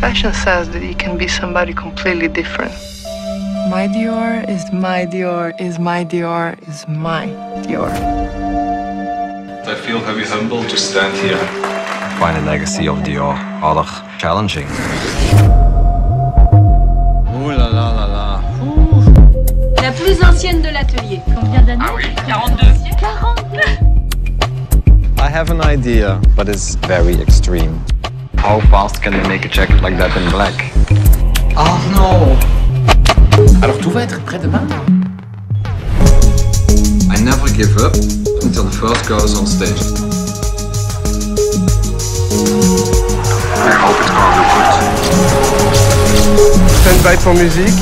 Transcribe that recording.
Fashion says that you can be somebody completely different. My Dior is my Dior is my Dior is my Dior. I feel very humble to stand here. Find the legacy of Dior rather challenging. Oh là là là là. La plus ancienne de l'atelier. Combien d'années Ah oui 42. 42 I have an idea, but it's very extreme. How fast can they make a jacket like that in black? Oh no! Alors tout va être prêt demain I never give up until the first girl is on stage. I hope it's gonna be good. Stand by for music.